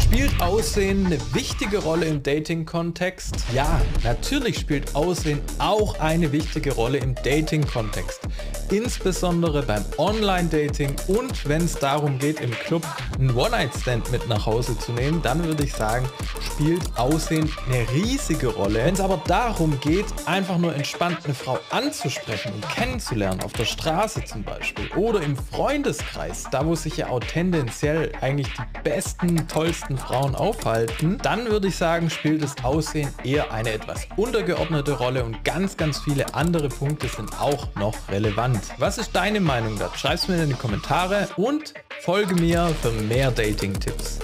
Spielt Aussehen eine wichtige Rolle im Dating-Kontext? Ja, natürlich spielt Aussehen auch eine wichtige Rolle im Dating-Kontext. Insbesondere beim Online-Dating und wenn es darum geht, im Club einen One-Night-Stand mit nach Hause zu nehmen, dann würde ich sagen, spielt Aussehen eine riesige Rolle. Wenn es aber darum geht, einfach nur entspannt eine Frau anzusprechen und kennenzulernen, auf der Straße zum Beispiel oder im Freundeskreis, da wo sich ja auch tendenziell eigentlich die besten, tollsten Frauen aufhalten, dann würde ich sagen, spielt das Aussehen eher eine etwas untergeordnete Rolle und ganz, ganz viele andere Punkte sind auch noch relevant. Was ist deine Meinung dazu? Schreib es mir in die Kommentare und folge mir für mehr Dating-Tipps.